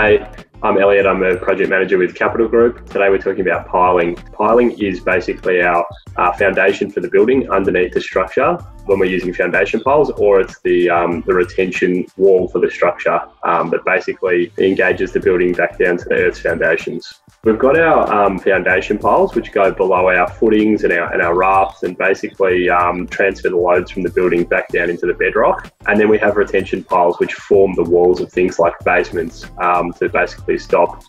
G'day, I'm Elliot. I'm a project manager with Kapitol Group. Today we're talking about piling. Piling is basically our uh, foundation for the building underneath the structure when we're using foundation piles, or it's the um, the retention wall for the structure um, that basically engages the building back down to the earth's foundations. We've got our um, foundation piles, which go below our footings and our, and our rafts and basically um, transfer the loads from the building back down into the bedrock. And then we have retention piles, which form the walls of things like basements um, to basically stop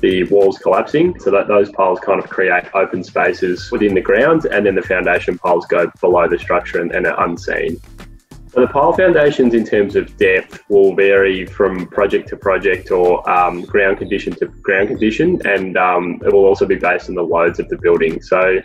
the walls collapsing. So that those piles kind of create open spaces within the ground, and then the foundation piles go below the structure and, and are unseen. So the pile foundations in terms of depth will vary from project to project or um, ground condition to ground condition, and um, it will also be based on the loads of the building. So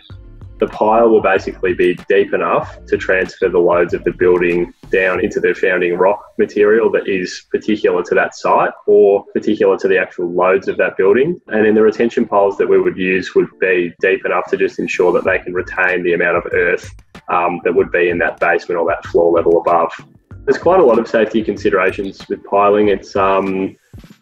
the pile will basically be deep enough to transfer the loads of the building down into the founding rock material that is particular to that site or particular to the actual loads of that building. And then the retention piles that we would use would be deep enough to just ensure that they can retain the amount of earth um, that would be in that basement or that floor level above. There's quite a lot of safety considerations with piling. It's um,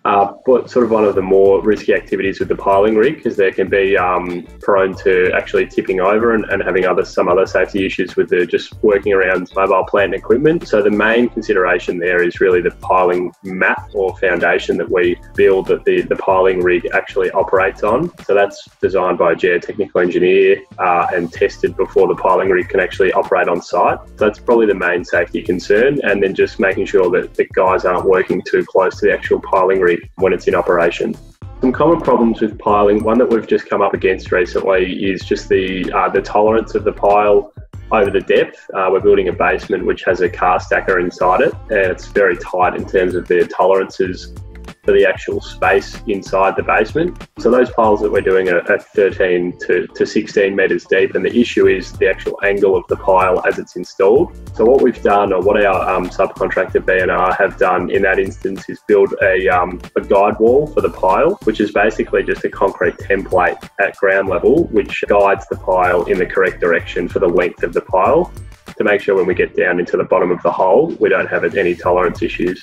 uh, but sort of one of the more risky activities with the piling rig because there can be um, prone to actually tipping over and, and, having other some other safety issues with the just working around mobile plant equipment. So the main consideration there is really the piling mat or foundation that we build that the, the piling rig actually operates on. So that's designed by a geotechnical engineer uh, and tested before the piling rig can actually operate on site. So that's probably the main safety concern, and then just making sure that the guys aren't working too close to the actual piling rig when it's in operation. Some common problems with piling, one that we've just come up against recently is just the uh, the tolerance of the pile over the depth. Uh, we're building a basement which has a car stacker inside it, and it's very tight in terms of the tolerances for the actual space inside the basement. So those piles that we're doing are at 13 to, to 16 metres deep, and the issue is the actual angle of the pile as it's installed. So what we've done, or what our um, subcontractor B&R have done in that instance, is build a, um, a guide wall for the pile, which is basically just a concrete template at ground level, which guides the pile in the correct direction for the length of the pile to make sure when we get down into the bottom of the hole, we don't have any tolerance issues.